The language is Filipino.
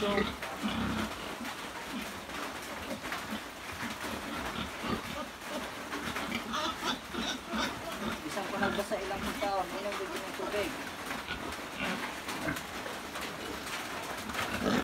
So. Isang panagba sa ilang magtawag.